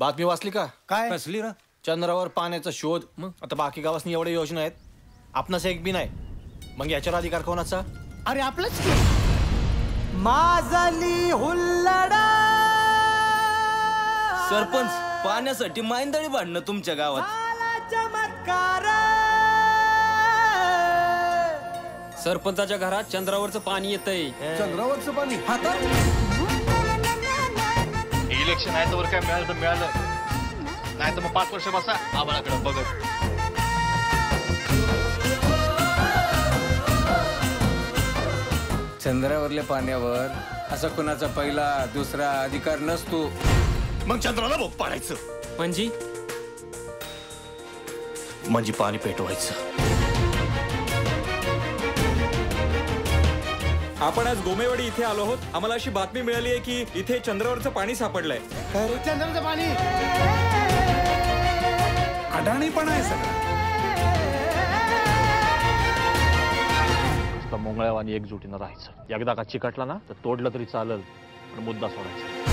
बातमी वाचली का? काय? कसली र? चंद्रावर पाण्याचा शोध. मग? आता बाकी गावासनी एवढ्या योजना आहेत. आपणास एक बी नाही. मग याच्यावर अधिकार कोणाचा? अरे आपलंच की. माजली हुल्लडा सरपंच पाण्यासाठी मायंदळी भांडणं तुमच्या गावात. चमत्कार सरपंचाच्या घरात चंद्रावरचं पाणी येतंय. चंद्रावरचं पाणी? इलेक्शन आहे तर काय मिळालं तर मिळालं. नाही तर मग पाच वर्ष बसा आम्हालाकडे बघत. चंद्रावरल्या पाण्यावर असा कुणाचा पहिला दुसरा अधिकार नसतो. मग चंद्राला भोग पाडायचं. म्हणजे म्हणजे पाणी पेटवायचं. आपण आज गोमेवाडी इथे आलो आहोत. आम्हाला अशी बातमी मिळाली आहे की इथे चंद्रावरचं पाणी सापडलंय. चंद्राचं पाणी? अडाणीपणा आहे सगळं. नुसतं मोंगळ्यावानी एकजुटीनं राहायचं. एकदा का चिकटला ना तर तोडलं तरी चालेल पण मुद्दा सोडायचा.